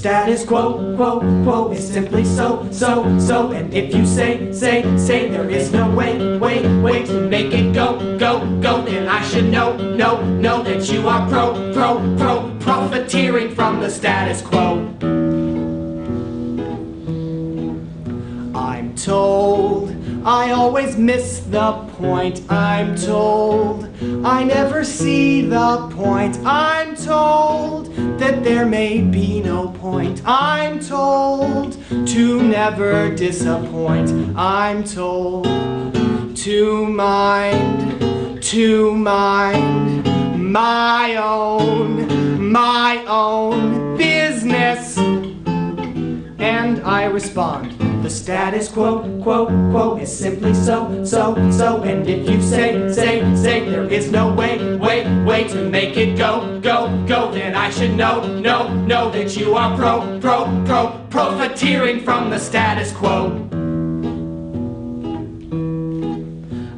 status quo, quo, quo is simply so, so, so. And if you say, say, say there is no way, way, way to make it go, go, go, then I should know, know, know that you are pro, pro, pro, profiteering from the status quo. I'm told I always miss the point. I'm told I never see the point. I'm told that there may be no point. I'm told to never disappoint. I'm told to mind, to mind my own, my own business. And I respond. The status quo, quo, quo is simply so, so, so. And if you say, say, say there is no way, way, way to make it go, go, go, then I should know, know, know that you are pro, pro, pro, profiteering from the status quo.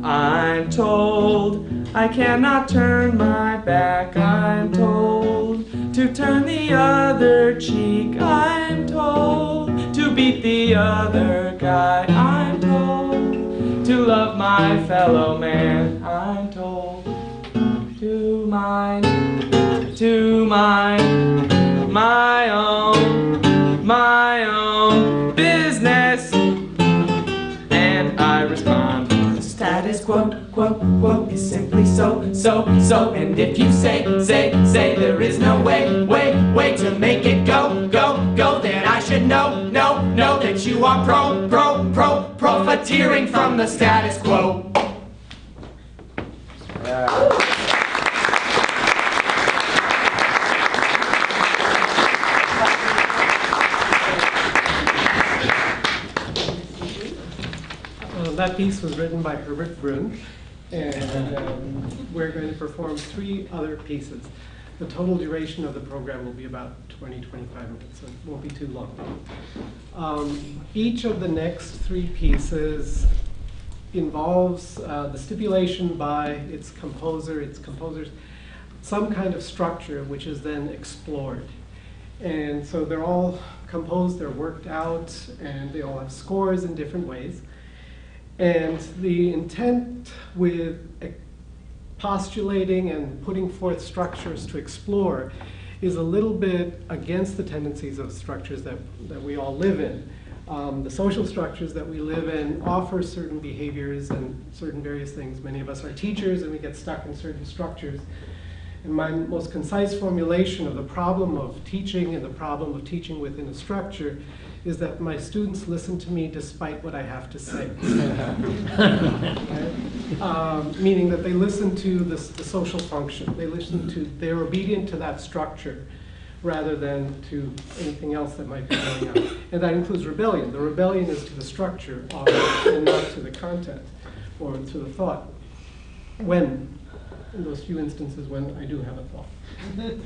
I'm told I cannot turn my back. I'm told to turn the other cheek. I'm told to beat the other guy. I'm told to love my fellow man. I'm told to mine, to mind so, so. And if you say, say, say there is no way, way, way to make it go, go, go, then I should know, know, know that you are pro, pro, pro, profiteering from the status quo. Uh, That piece was written by Herbert Brun, and um, we're going to perform three other pieces. The total duration of the program will be about 20, 25 minutes, so it won't be too long. Um, Each of the next three pieces involves uh, the stipulation by its composer, its composers, some kind of structure which is then explored. And so they're all composed, they're worked out, and they all have scores in different ways. And the intent with postulating and putting forth structures to explore is a little bit against the tendencies of structures that, that we all live in. Um, the social structures that we live in offer certain behaviors and certain various things. Many of us are teachers and we get stuck in certain structures. And my most concise formulation of the problem of teaching and the problem of teaching within a structure is that my students listen to me despite what I have to say. Okay? Um, meaning that they listen to the, the social function. They listen to, they're obedient to that structure rather than to anything else that might be going on. And that includes rebellion. The rebellion is to the structure often, and not to the content or to the thought. When, in those few instances when I do have a thought.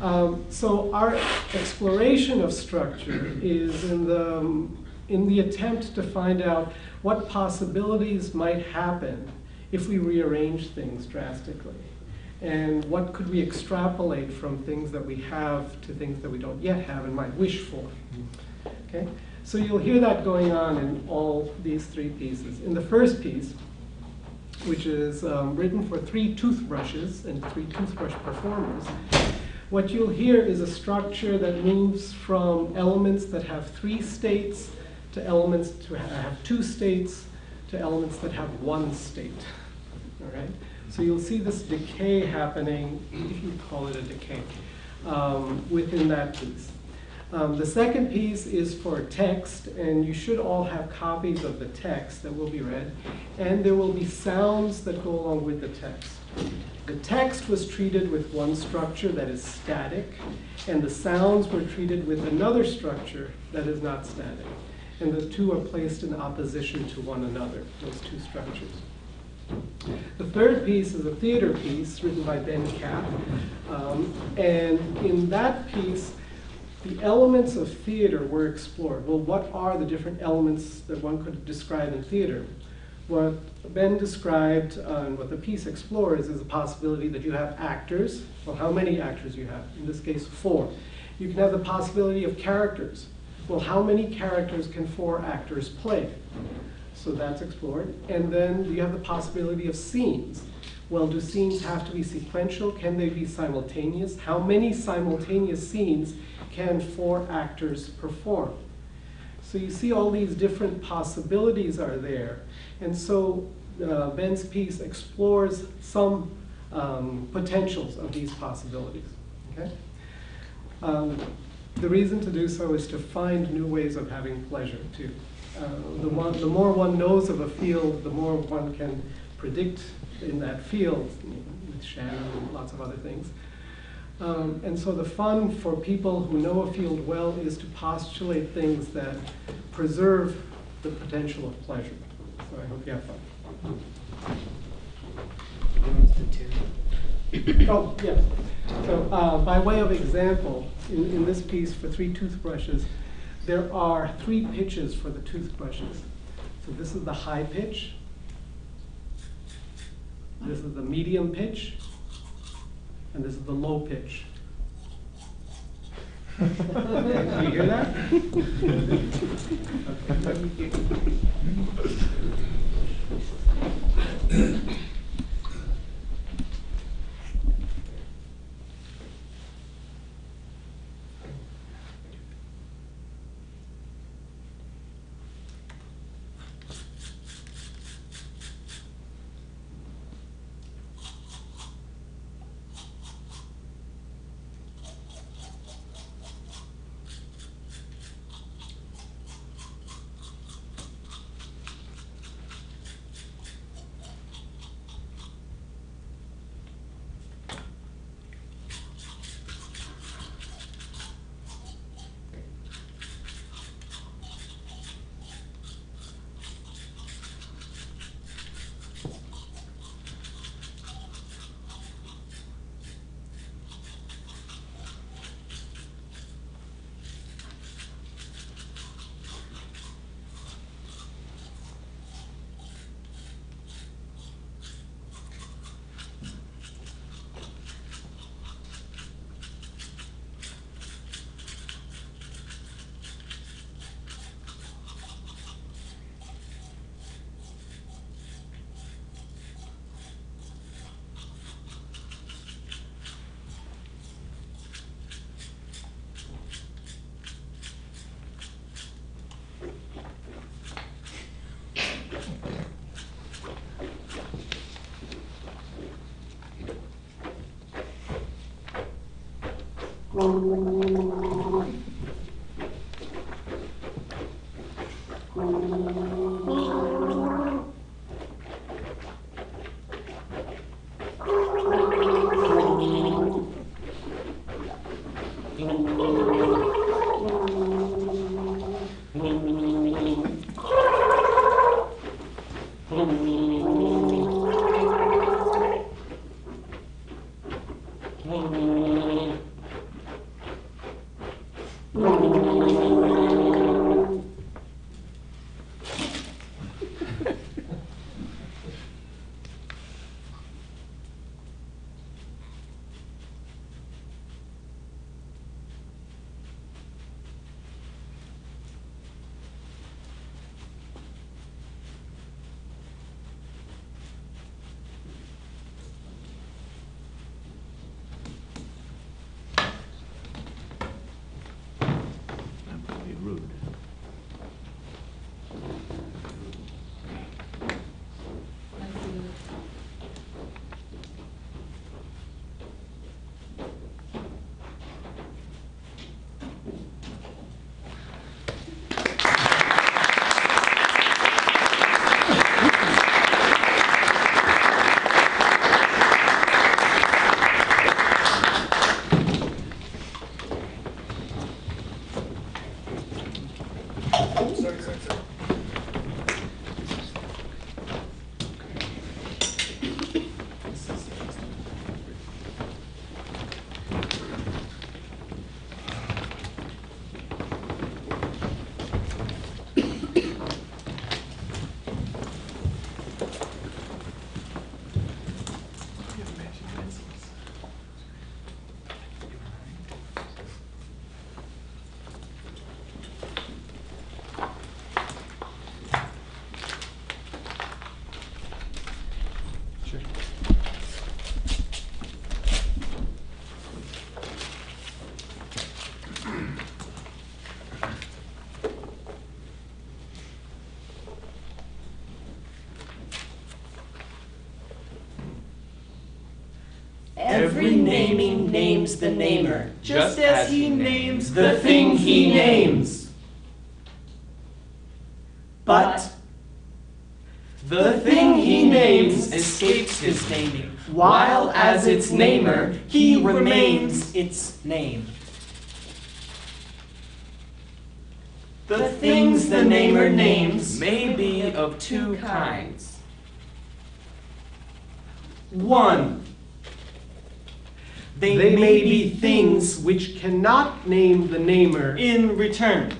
Um, so our exploration of structure is in the, in the attempt to find out what possibilities might happen if we rearrange things drastically. And what could we extrapolate from things that we have to things that we don't yet have and might wish for. Okay? So you'll hear that going on in all these three pieces. In the first piece, which is um, written for three toothbrushes and three toothbrush performers, what you'll hear is a structure that moves from elements that have three states to elements to ha- have two states to elements that have one state. All right? So you'll see this decay happening, if you call it a decay, um, within that piece. Um, the second piece is for text, and you should all have copies of the text that will be read, and there will be sounds that go along with the text. The text was treated with one structure that is static, and the sounds were treated with another structure that is not static. And the two are placed in opposition to one another, those two structures. The third piece is a theater piece written by Ben Kapp. Um, and in that piece, the elements of theater were explored. Well, what are the different elements that one could describe in theater? what Ben described uh, and what the piece explores is the possibility that you have actors. Well, how many actors you have? In this case, four. You can have the possibility of characters. Well, how many characters can four actors play? So that's explored. And then you have the possibility of scenes. Well, do scenes have to be sequential? Can they be simultaneous? How many simultaneous scenes can four actors perform? So you see all these different possibilities are there. And so uh, Ben's piece explores some um, potentials of these possibilities. Okay? Um, the reason to do so is to find new ways of having pleasure too. Uh, the, one, the more one knows of a field, the more one can predict in that field with Shannon and lots of other things. Um, and so the fun for people who know a field well is to postulate things that preserve the potential of pleasure. So I hope you have fun. Oh, yes. So uh, by way of example, in, in this piece for three toothbrushes, there are three pitches for the toothbrushes. So this is the high pitch. This is the medium pitch. And this is the low pitch. Do you hear that? Okay. Every naming names the namer, just as he names the thing he names. But the thing he names escapes his naming, while as its namer he remains its name. The things the namer names may be of two kinds. One, they, may be things which cannot name the namer in return.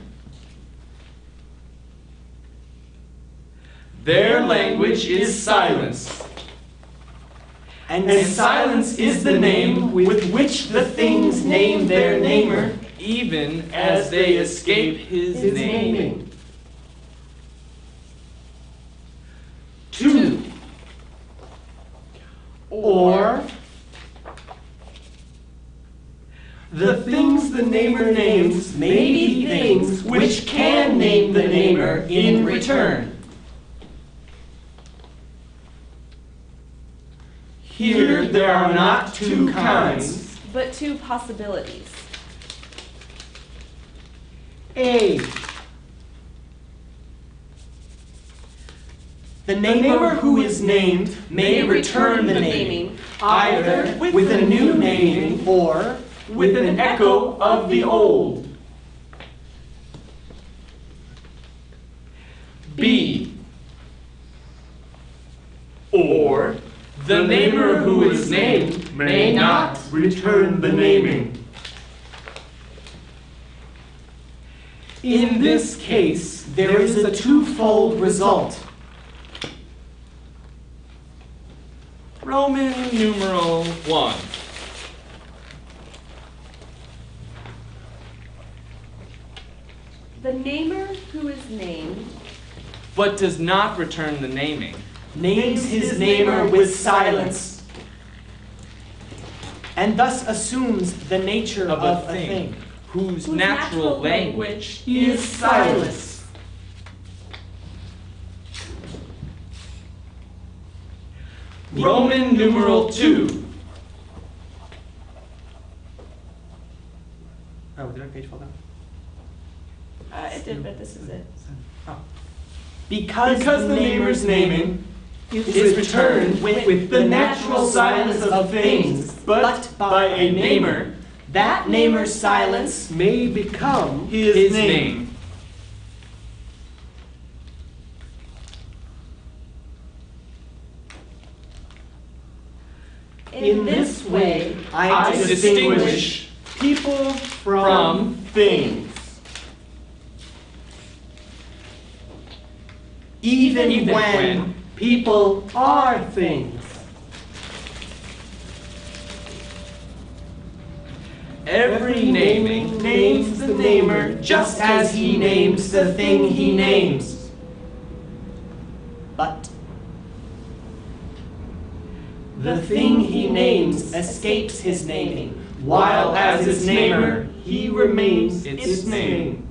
Their language is silence. And, silence is the name with which the things name their namer, even as they escape his, his name. naming. Two, or the things the namer names may be things which can name the namer in return. Here there are not two kinds. but two possibilities. A. The namer who is named may return the naming, either with a new naming or with an echo of the old. B. Or The namer who is named may not return the naming. In this case, there is a twofold result. Roman numeral one. The namer who is named But does not return the naming. names his namer with silence, and thus assumes the nature Of of, a thing. Whose, Whose natural, natural language is silence. Roman numeral two. Oh, did our page fall down? Uh, it did, but this is it. Because, Because the the namer's namer's naming is returned with, with the natural silence of things, but by a namer, that namer's silence may become his, His name. name. In this way, I, I distinguish distinguish people from from things. Even, Even when, when people are things. Every naming names the namer just as he names the thing he names. But the thing he names escapes his naming, while as his namer he remains Its its name.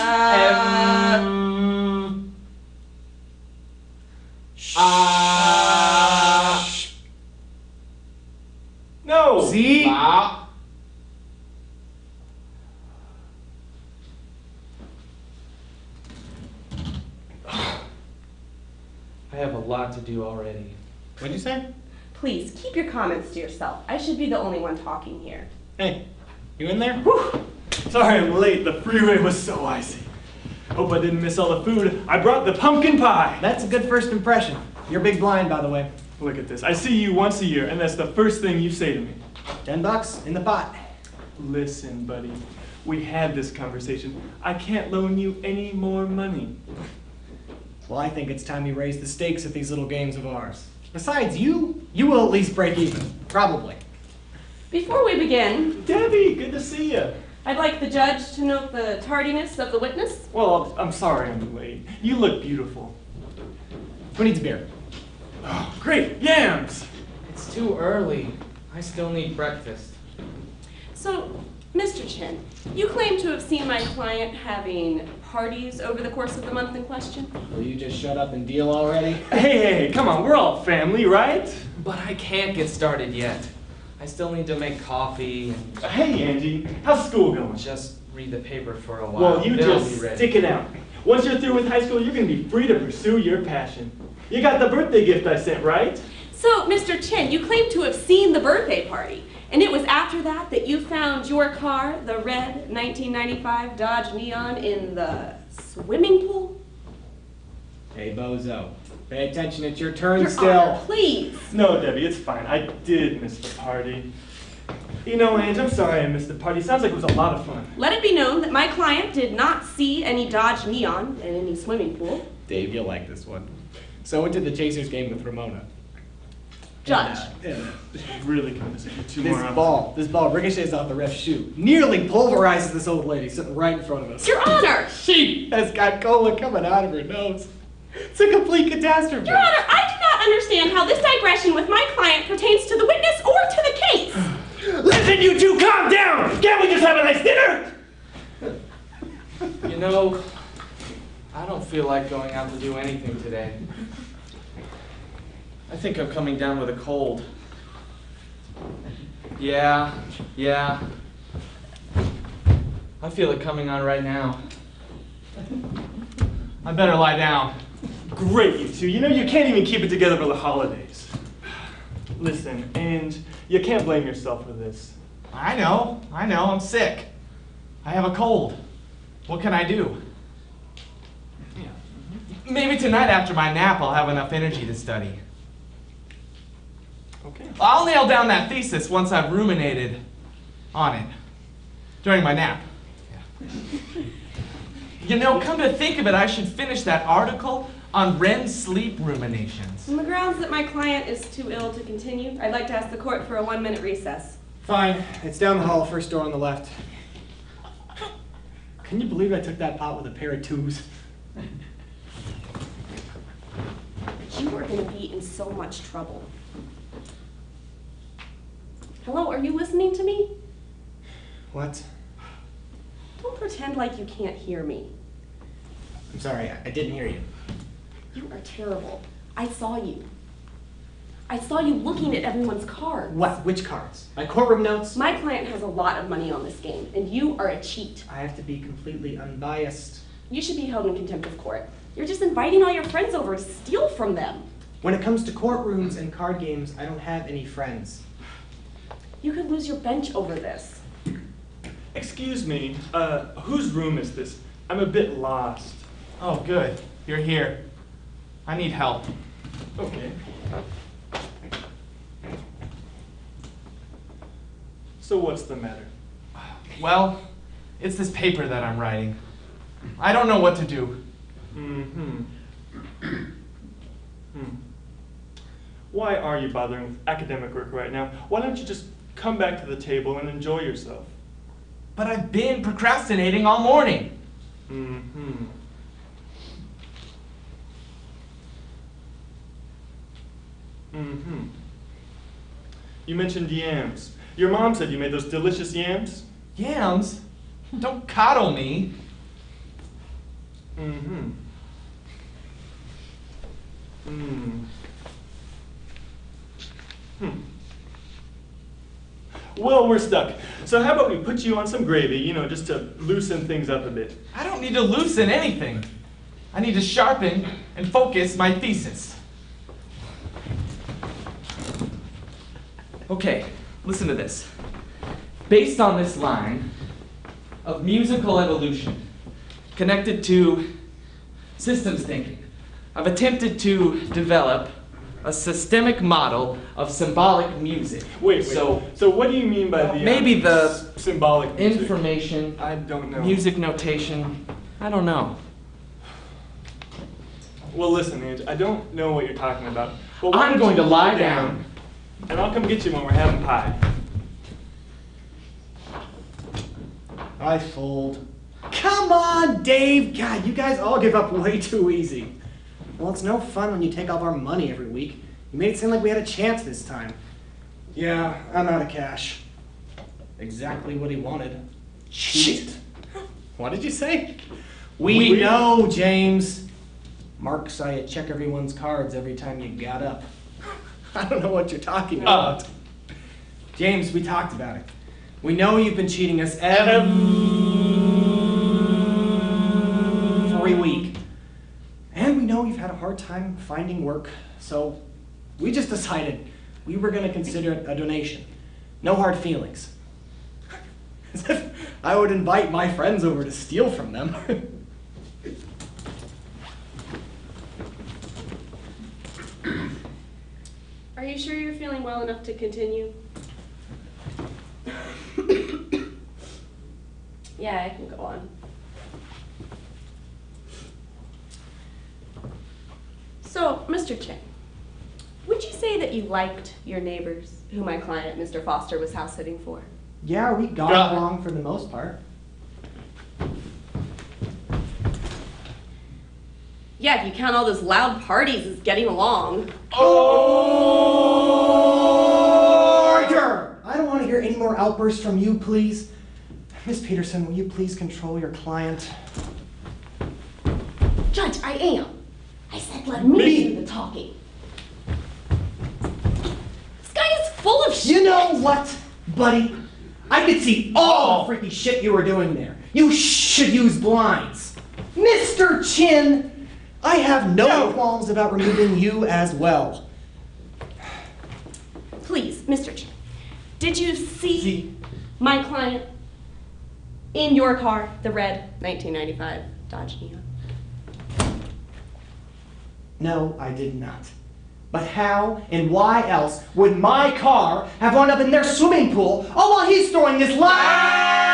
M Ah. No. Z. I have a lot to do already. What'd you say? Please keep your comments to yourself. I should be the only one talking here. Hey, you in there? Whew. Sorry I'm late. The freeway was so icy. Hope I didn't miss all the food. I brought the pumpkin pie. That's a good first impression. You're big blind, by the way. Look at this. I see you once a year, and that's the first thing you say to me. Ten bucks in the pot. Listen, buddy. We had this conversation. I can't loan you any more money. Well, I think it's time you raise the stakes at these little games of ours. Besides, you, you will at least break even. Probably. Before we begin, Debbie, good to see you. I'd like the judge to note the tardiness of the witness. Well, I'm sorry I'm late. You look beautiful. Who needs a beer? Oh, great, yams! It's too early. I still need breakfast. So, Mr. Chin, you claim to have seen my client having parties over the course of the month in question? Will you just shut up and deal already? Hey, hey, hey, come on, we're all family, right? But I can't get started yet. I still need to make coffee and Hey, Angie, how's school going? just read the paper for a while. Well, you then I'll just stick it out. Once you're through with high school, you're gonna be free to pursue your passion. You got the birthday gift I sent, right? So, Mr. Chin, you claim to have seen the birthday party, and it was after that that you found your car, the red 1995 Dodge Neon, in the swimming pool? Hey, Bozo. Pay attention, it's your turn Your still. Honor, please. No, Debbie, it's fine. I did miss the party. You know, Ange, I'm sorry I missed the party. Sounds like it was a lot of fun. Let it be known that my client did not see any Dodge Neon in any swimming pool. Dave, you'll like this one. So what did the Chasers game with Ramona? Judge. Really gonna miss you two This more hours. ball, this ball ricochets off the ref's shoe, nearly pulverizes this old lady sitting right in front of us. Your Honor! She has got cola coming out of her nose. It's a complete catastrophe. Your Honor, I do not understand how this digression with my client pertains to the witness or to the case. Listen, you two, calm down! Can't we just have a nice dinner? You know, I don't feel like going out to do anything today. I think I'm coming down with a cold. Yeah, yeah. I feel it coming on right now. I better lie down. Great, you two. You know, you can't even keep it together for the holidays. Listen, and you can't blame yourself for this. I know, I know, I'm sick. I have a cold. What can I do? Maybe tonight after my nap I'll have enough energy to study. Okay. I'll nail down that thesis once I've ruminated on it. During my nap. Yeah. You know, come to think of it, I should finish that article on REM sleep ruminations. On the grounds that my client is too ill to continue, I'd like to ask the court for a one-minute recess. Fine, it's down the hall, first door on the left. Can you believe I took that pot with a pair of twos? You are going to be in so much trouble. Hello, are you listening to me? What? Don't pretend like you can't hear me. I'm sorry, I, I didn't hear you. You are terrible. I saw you. I saw you looking at everyone's cards. What? Which cards? My courtroom notes? My client has a lot of money on this game, and you are a cheat. I have to be completely unbiased. You should be held in contempt of court. You're just inviting all your friends over to steal from them. When it comes to courtrooms and card games, I don't have any friends. You could lose your bench over this. Excuse me, uh, whose room is this? I'm a bit lost. Oh, good. You're here. I need help. Okay. So what's the matter? Well, it's this paper that I'm writing. I don't know what to do. Mm-hmm. hmm. Why are you bothering with academic work right now? Why don't you just come back to the table and enjoy yourself? But I've been procrastinating all morning. Mm-hmm. Mm-hmm. You mentioned yams. Your mom said you made those delicious yams? Yams? Don't coddle me. Mm-hmm. Mm. Hmm. Well, we're stuck. So how about we put you on some gravy, you know, just to loosen things up a bit. I don't need to loosen anything. I need to sharpen and focus my thesis. Okay, listen to this. Based on this line of musical evolution connected to systems thinking, I've attempted to develop a systemic model of symbolic music. Wait, wait. So, So, what do you mean by the um, Maybe the s- symbolic music? information, I don't know. music notation, I don't know. Well, listen, Ange. I don't know what you're talking about. Why I'm going to lie sit down. And I'll come get you when we're having pie. I fold. Come on, Dave. God, you guys all give up way too easy. Well, it's no fun when you take all our money every week. You made it seem like we had a chance this time. Yeah, I'm out of cash. Exactly what he wanted. Cheat. What did you say? We, We- know, James. Mark saw you check everyone's cards every time you got up. I don't know what you're talking uh, about. James, we talked about it. We know you've been cheating us every week. And we know you've had a hard time finding work, so we just decided we were going to consider it a donation. No hard feelings. As if I would invite my friends over to steal from them. you sure you're feeling well enough to continue? yeah, I can go on. So, Mr. Chang, would you say that you liked your neighbors, who my client, Mr. Foster, was house sitting for? yeah, we got along for the most part. Yeah, if you count all those loud parties as getting along. Oh! Order! I don't want to hear any more outbursts from you, please. Miss Peterson, will you please control your client? Judge, I am. I said let me, Me? do the talking. This guy is full of shit. You know what, buddy? I could see all the freaky shit you were doing there. You should use blinds. Mr. Chin, I have no qualms about removing you as well. Please, Mr. Chen, did you see, See? my client in your car, the red 1995 Dodge Neon? No, I did not. But how and why else would my car have wound up in their swimming pool all while he's throwing this loud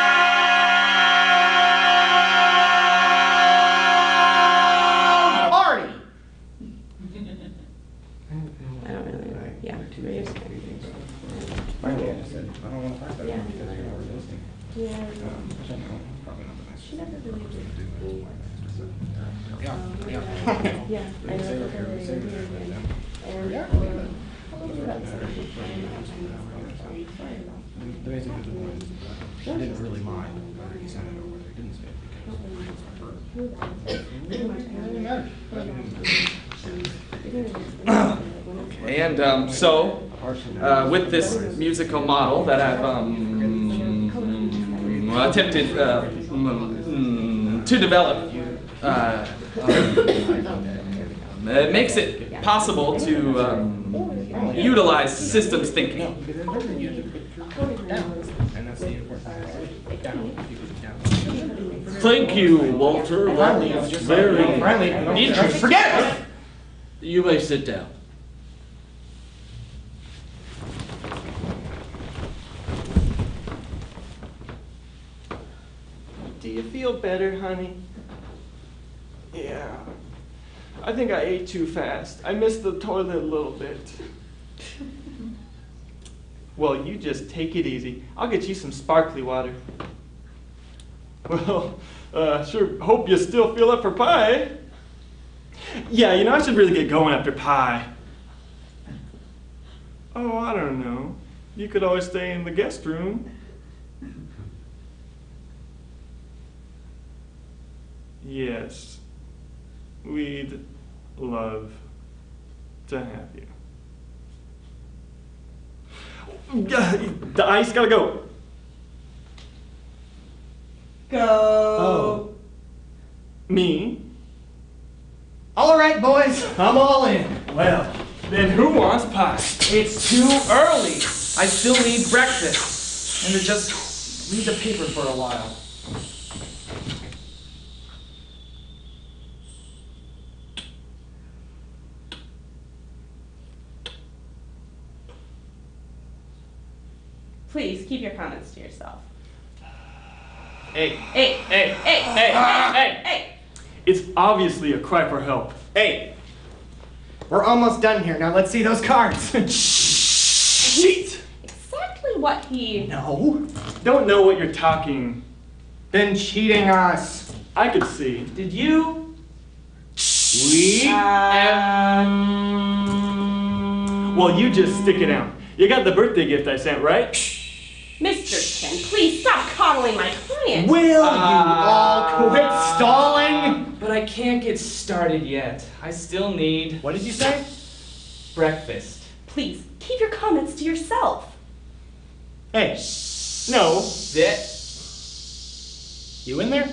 don't want to talk about Yeah. it because I know we're listening. Yeah, Um, probably not the best. she never really did. me. Yeah, yeah. Yeah, I know. Say but what then you're they saying. agree again. And, Yeah. um, how long about something fine, um, fine. The basic of the point is, I didn't really mind whether he sent it or whether he didn't send it And um, so, uh, with this musical model that I've um, attempted uh, mm, to develop, uh, it makes it possible to um, utilize systems thinking. And that's the important thing. Thank you, Walter. That was very interesting. Forget it! You may sit down. Do you feel better, honey? Yeah. I think I ate too fast. I missed the toilet a little bit. Well, you just take it easy. I'll get you some sparkly water. Well, uh, sure hope you still feel up for pie. Yeah, you know, I should really get going after pie. Oh, I don't know. You could always stay in the guest room. Yes, we'd love to have you. The ice gotta go. Go. Oh. Me? All right, boys, I'm all in. Well, Then who wants pie? It's too early. I still need breakfast. And to just read the paper for a while. Please keep your comments to yourself. Hey, Hey, hey, hey, hey, hey! hey. It's obviously a cry for help. Hey, we're almost done here. Now let's see those cards. Cheat! Exactly what he. no. Don't know what you're talking. Been cheating us. I could see. Did you? We. Well, you just stick it out. You got the birthday gift I sent, right? Mr. Chen, please stop coddling my client. Will you Ah. all quit stalling? But I can't get started yet. I still need What did you say? breakfast. Please keep your comments to yourself. Hey, No. That you in there?